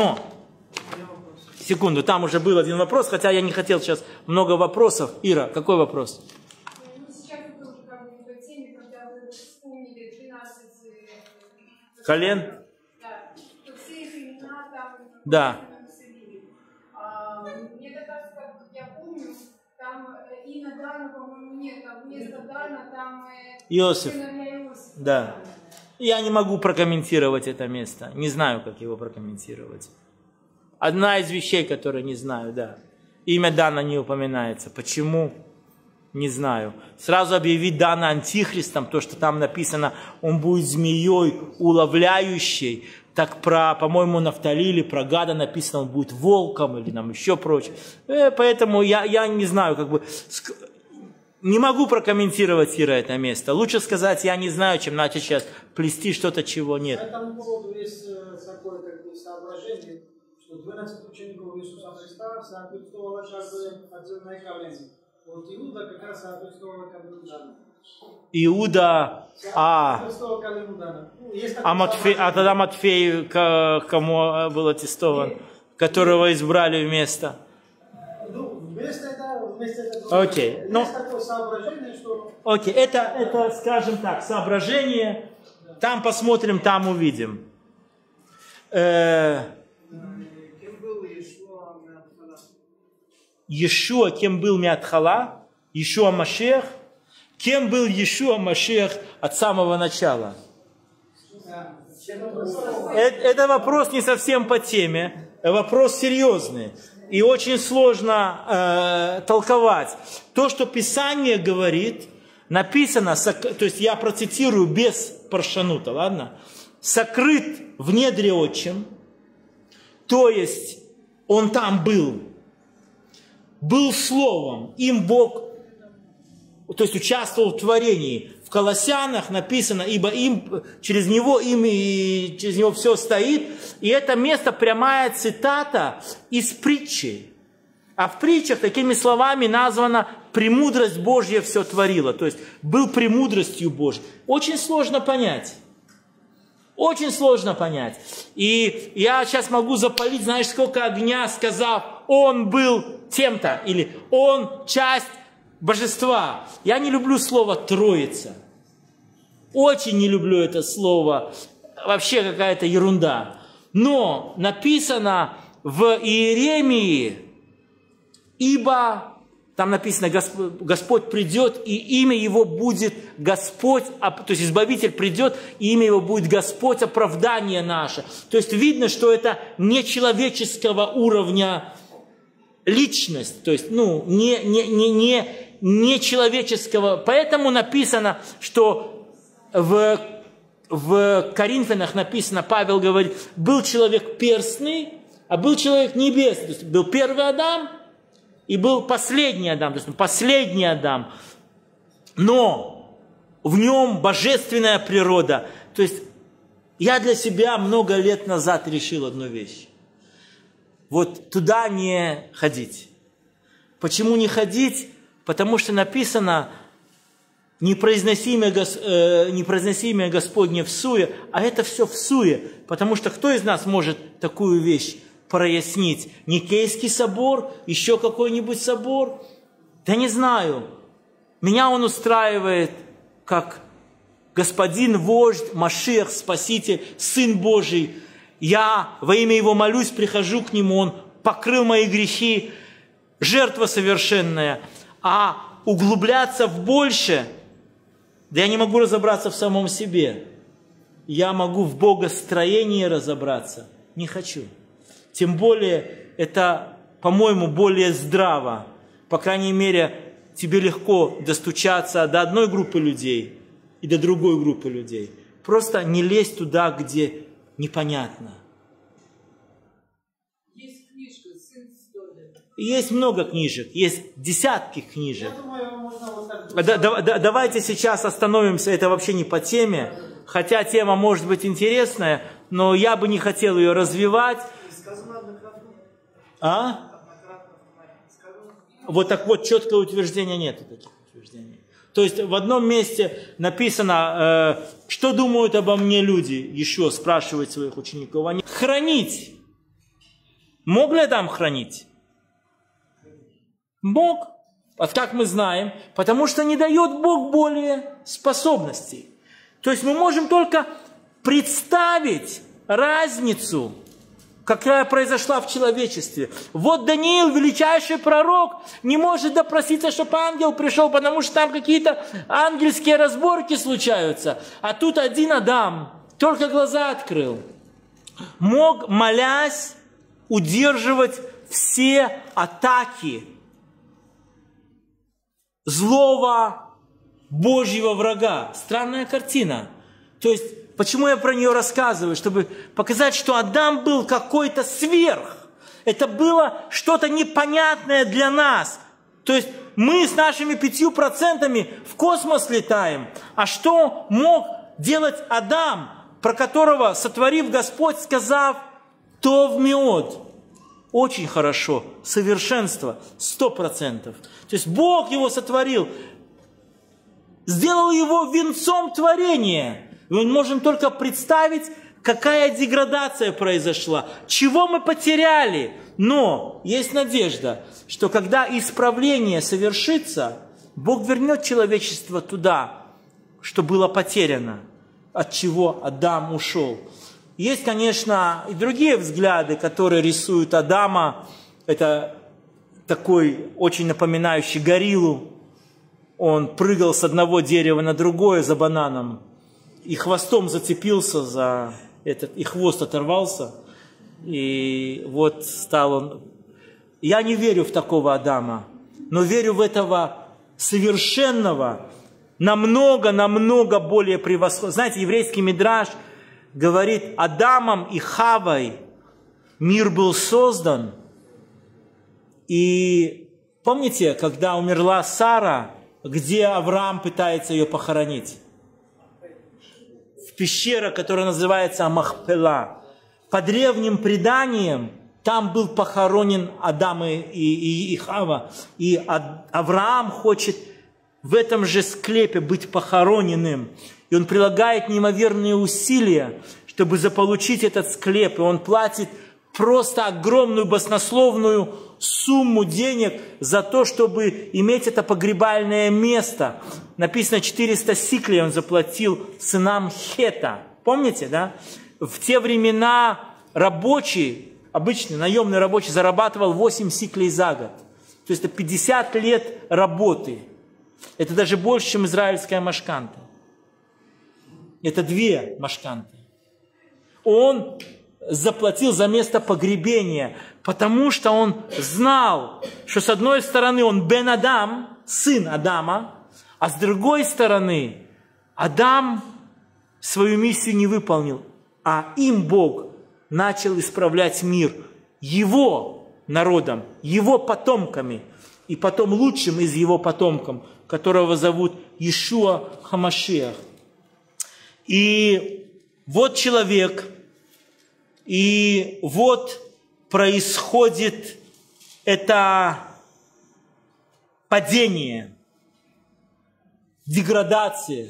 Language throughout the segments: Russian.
Но, секунду, там уже был один вопрос, хотя я не хотел сейчас много вопросов. Ира, какой вопрос? Сейчас это уже как бы не по теме, когда вы вспомнили 12 Колен? Да, Мне кажется, как я помню, там э, имя Дана, по-моему, нет, там вместо Дана там э, Иосиф. Да. Я не могу прокомментировать это место. Не знаю, как его прокомментировать. Одна из вещей, которые не знаю, да. Имя Дана не упоминается. Почему? Не знаю. Сразу объявить Дана антихристом, то, что там написано, он будет змеей уловляющей. Так про, по-моему, Нафтали или про Гада написано, он будет волком или нам еще прочее. Э, поэтому я, я не знаю, как бы... Не могу прокомментировать, Ира, это место. Лучше сказать, я не знаю, чем начать сейчас плести что-то, чего По нет. этому поводу есть э, такое как бы, соображение, что 12 учеников Иисуса Христа соответствовало бы отдельное колено. Вот Иуда как раз соответствовало колену Дана. Иуда, а. Ну, а, такое Матфей, а тогда Матфей к кому э, был аттестован, которого избрали вместо. Ну, вместо Окей, есть ну- что Окей, это, это, скажем так, соображение. Там посмотрим, там увидим. Э, Кем был Иешуа кем был Миатхала, Иешуа Машех, кем был Иешуа Машех от самого начала. Э- Это вопрос не совсем по теме, вопрос серьезный. И очень сложно э, толковать. То, что Писание говорит, написано, то есть я процитирую без паршанута, ладно? Сокрыт в недре отчим, то есть он там был, был словом, им Бог, то есть участвовал в творении. В Колоссянах написано, ибо им, через него им и через него все стоит. И это место прямая цитата из притчи. А в притчах такими словами названа «премудрость Божья все творила». То есть был премудростью Божьей. Очень сложно понять. Очень сложно понять. И я сейчас могу запалить, знаешь, сколько огня, сказав, он был тем-то, или он часть божества. Я не люблю слово «троица». Очень не люблю это слово. Вообще какая-то ерунда. Но написано в Иеремии, ибо там написано, «Госп- Господь придет, и имя Его будет Господь, то есть Избавитель придет, и имя Его будет Господь, оправдание наше. То есть видно, что это не человеческого уровня личность, то есть, ну, не, не, не, не, не человеческого. Поэтому написано, что в, в Коринфянах написано, Павел говорит, был человек перстный, а был человек небесный. То есть был первый Адам и был последний Адам, то есть последний Адам. Но в нем божественная природа. То есть я для себя много лет назад решил одну вещь. Вот туда не ходить. Почему не ходить? Потому что написано непроизносимое, Гос- э, непроизносимое Господне в суе, а это все в суе. Потому что кто из нас может такую вещь прояснить? Никейский собор, еще какой-нибудь собор? Да не знаю. Меня он устраивает как господин, вождь, Машех, Спаситель, Сын Божий. Я во имя Его молюсь, прихожу к Нему, Он покрыл мои грехи, жертва совершенная. А углубляться в больше, да я не могу разобраться в самом себе. Я могу в богостроении разобраться. Не хочу. Тем более, это, по-моему, более здраво. По крайней мере, тебе легко достучаться до одной группы людей и до другой группы людей. Просто не лезь туда, где непонятно. Есть книжка «Сын Столя». Есть много книжек, есть десятки книжек. я думаю, можно вот так Да- да- да- давайте сейчас остановимся, это вообще не по теме, хотя тема может быть интересная, но я бы не хотел ее развивать. А? Вот так вот четкого утверждения нет таких утверждений. То есть в одном месте написано, э, что думают обо мне люди, еще спрашивает своих учеников, они хранить Мог ли Адам хранить? Мог. Вот как мы знаем, потому что не дает Бог более способностей. То есть мы можем только представить разницу, какая произошла в человечестве. Вот Даниил, величайший пророк, не может допроситься, чтобы ангел пришел, потому что там какие-то ангельские разборки случаются. А тут один Адам только глаза открыл. Мог, молясь, удерживать все атаки злого Божьего врага. Странная картина. То есть, почему я про нее рассказываю? Чтобы показать, что Адам был какой-то сверх. Это было что-то непонятное для нас. То есть, мы с нашими пятью процентами в космос летаем. А что мог делать Адам, про которого, сотворив Господь, сказав, то в миод. Очень хорошо, совершенство, сто процентов. То есть Бог его сотворил, сделал его венцом творения. Мы можем только представить, какая деградация произошла, чего мы потеряли. Но есть надежда, что когда исправление совершится, Бог вернет человечество туда, что было потеряно, от чего Адам ушел. Есть, конечно, и другие взгляды, которые рисуют Адама. Это такой очень напоминающий гориллу. Он прыгал с одного дерева на другое за бананом и хвостом зацепился за этот, и хвост оторвался. И вот стал он... Я не верю в такого Адама, но верю в этого совершенного, намного, намного более превосходного. Знаете, еврейский мидраж – говорит, Адамом и Хавой мир был создан. И помните, когда умерла Сара, где Авраам пытается ее похоронить? В пещере, которая называется Амахпела. По древним преданиям, там был похоронен Адам и, и, и Хава. И Авраам хочет в этом же склепе быть похороненным. И он прилагает неимоверные усилия, чтобы заполучить этот склеп. И он платит просто огромную баснословную сумму денег за то, чтобы иметь это погребальное место. Написано, 400 сиклей он заплатил сынам Хета. Помните, да? В те времена рабочий, обычный наемный рабочий, зарабатывал 8 сиклей за год. То есть это 50 лет работы. Это даже больше, чем израильская машканта. Это две машканты. Он заплатил за место погребения, потому что он знал, что с одной стороны он Бен Адам, сын Адама, а с другой стороны Адам свою миссию не выполнил, а им Бог начал исправлять мир его народом, его потомками, и потом лучшим из его потомков, которого зовут Иешуа Хамашиах. И вот человек, и вот происходит это падение, деградация.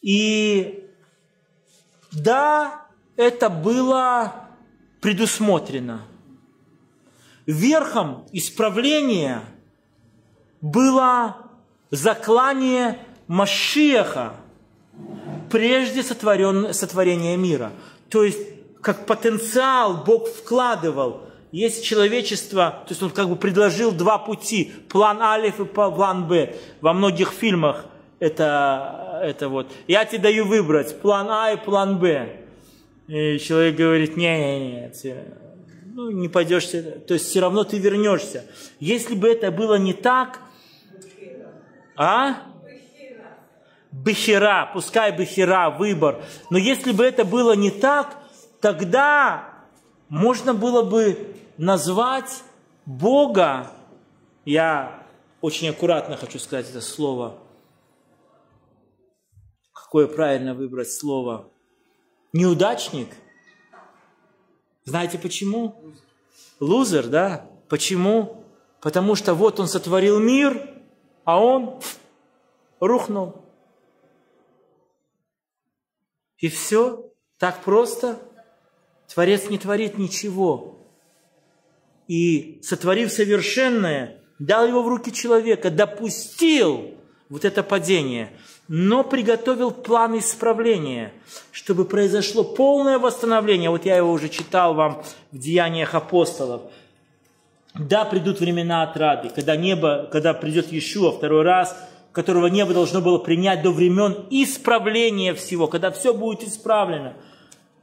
И да, это было предусмотрено. Верхом исправления было заклание Машиаха прежде сотворен, сотворения мира. То есть, как потенциал Бог вкладывал. Есть человечество, то есть он как бы предложил два пути, план Алиф и план Б. Во многих фильмах это, это вот. Я тебе даю выбрать план А и план Б. И человек говорит, не, не, не, ну, не пойдешь, то есть все равно ты вернешься. Если бы это было не так, а? Бехера, пускай Бехера, выбор. Но если бы это было не так, тогда можно было бы назвать Бога, я очень аккуратно хочу сказать это слово, какое правильно выбрать слово, неудачник. Знаете почему? Лузер, да? Почему? Потому что вот он сотворил мир, а он рухнул. И все, так просто. Творец не творит ничего. И сотворив совершенное, дал его в руки человека, допустил вот это падение, но приготовил план исправления, чтобы произошло полное восстановление. Вот я его уже читал вам в Деяниях апостолов. Да, придут времена отрады, когда небо, когда придет Иешуа второй раз, которого небо должно было принять до времен исправления всего, когда все будет исправлено.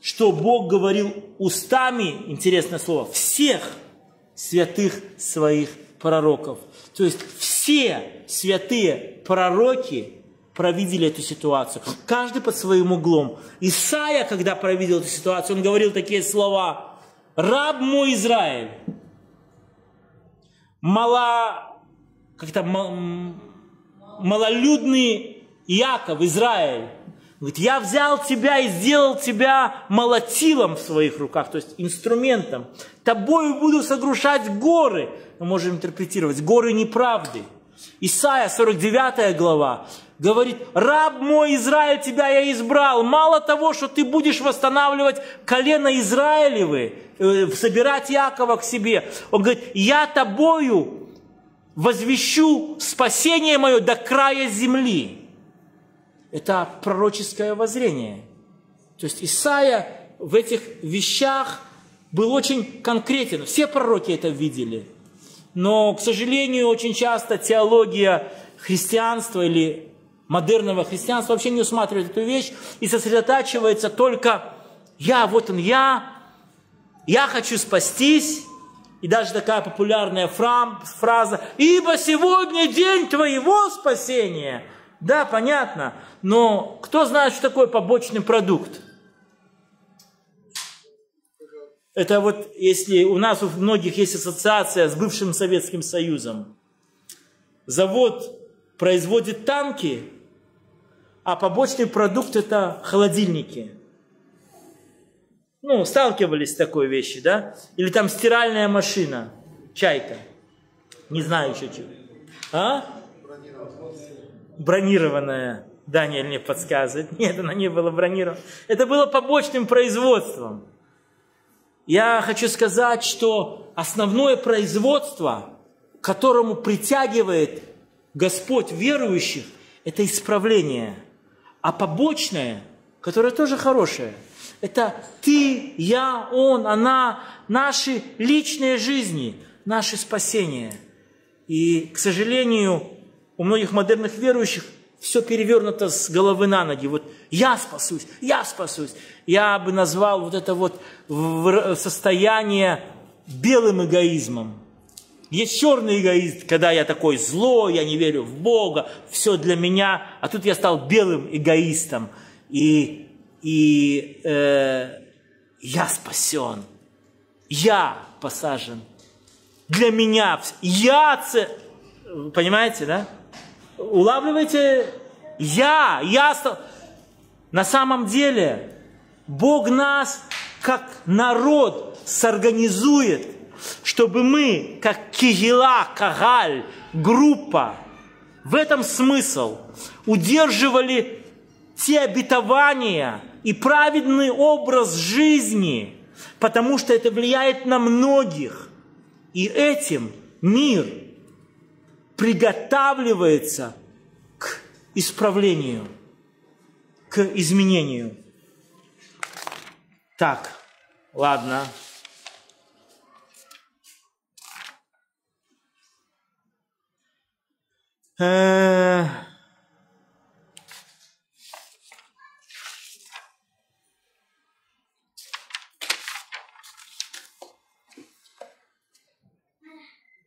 Что Бог говорил устами, интересное слово, всех святых своих пророков. То есть все святые пророки провидели эту ситуацию. Каждый под своим углом. Исаия, когда провидел эту ситуацию, он говорил такие слова. «Раб мой Израиль, мало, как-то малолюдный Яков, Израиль, Говорит, я взял тебя и сделал тебя молотилом в своих руках, то есть инструментом. Тобою буду согрушать горы. Мы можем интерпретировать, горы неправды. Исайя, 49 глава, говорит, раб мой Израиль, тебя я избрал. Мало того, что ты будешь восстанавливать колено Израилевы, э, собирать Якова к себе. Он говорит, я тобою возвещу спасение мое до края земли. Это пророческое воззрение. То есть Исаия в этих вещах был очень конкретен. Все пророки это видели. Но, к сожалению, очень часто теология христианства или модерного христианства вообще не усматривает эту вещь и сосредотачивается только «я, вот он я, я хочу спастись». И даже такая популярная фраза «Ибо сегодня день твоего спасения». Да, понятно, но кто знает, что такое побочный продукт? Это вот если у нас у многих есть ассоциация с бывшим Советским Союзом. Завод производит танки, а побочный продукт это холодильники. Ну, сталкивались с такой вещью, да? Или там стиральная машина, чайка. Не знаю еще чего. А? Бронированная. Даниэль мне подсказывает. Нет, она не была бронирована. Это было побочным производством. Я хочу сказать, что основное производство, к которому притягивает Господь верующих, это исправление. А побочное, которое тоже хорошее, это ты, я, он, она, наши личные жизни, наше спасение. И, к сожалению, у многих модерных верующих все перевернуто с головы на ноги. Вот я спасусь, я спасусь. Я бы назвал вот это вот состояние белым эгоизмом. Есть черный эгоизм, когда я такой злой, я не верю в Бога, все для меня, а тут я стал белым эгоистом. И, и э, я спасен, я посажен. Для меня, я, понимаете, да? Улавливаете? Я, я. На самом деле, Бог нас, как народ, сорганизует, чтобы мы, как Кигила, Кагаль, группа, в этом смысл, удерживали те обетования и праведный образ жизни, потому что это влияет на многих. И этим мир – приготавливается к исправлению, к изменению. Так, ладно. Э,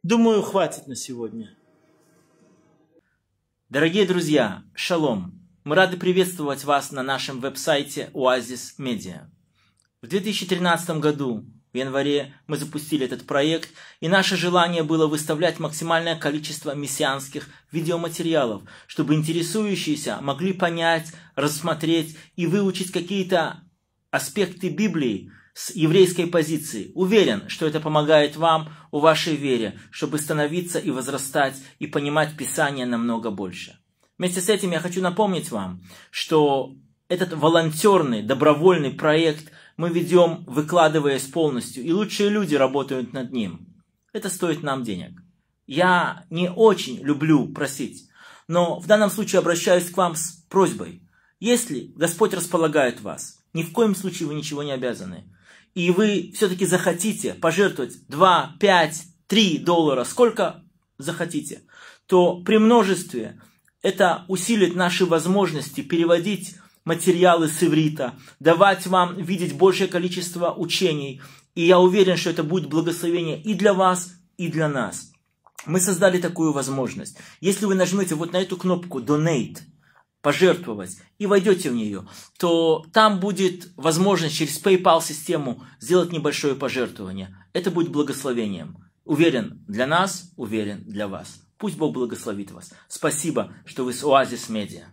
думаю, хватит на сегодня. Дорогие друзья, шалом! Мы рады приветствовать вас на нашем веб-сайте Oasis Media. В 2013 году, в январе, мы запустили этот проект, и наше желание было выставлять максимальное количество мессианских видеоматериалов, чтобы интересующиеся могли понять, рассмотреть и выучить какие-то аспекты Библии, с еврейской позиции. Уверен, что это помогает вам у вашей вере, чтобы становиться и возрастать и понимать Писание намного больше. Вместе с этим я хочу напомнить вам, что этот волонтерный, добровольный проект мы ведем, выкладываясь полностью, и лучшие люди работают над ним. Это стоит нам денег. Я не очень люблю просить, но в данном случае обращаюсь к вам с просьбой. Если Господь располагает вас, ни в коем случае вы ничего не обязаны, и вы все-таки захотите пожертвовать 2, 5, 3 доллара, сколько захотите, то при множестве это усилит наши возможности переводить материалы с иврита, давать вам видеть большее количество учений. И я уверен, что это будет благословение и для вас, и для нас. Мы создали такую возможность. Если вы нажмете вот на эту кнопку Donate, пожертвовать, и войдете в нее, то там будет возможность через PayPal систему сделать небольшое пожертвование. Это будет благословением. Уверен для нас, уверен для вас. Пусть Бог благословит вас. Спасибо, что вы с Оазис Медиа.